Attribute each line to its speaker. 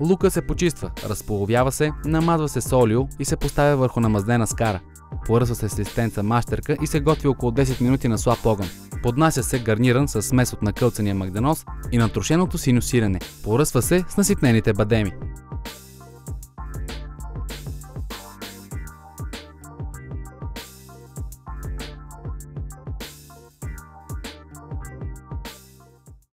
Speaker 1: Лука се почиства, разполовява се, намазва се с олио и се поставя върху намазнена скара. Поръсва се с листенца мащерка и се готви около 10 минути на слаб огън. Поднася се гарниран с смес от накълцания магданоз и натрошеното синусиране. Поръсва се с наситнените бадеми.